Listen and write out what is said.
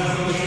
Gracias.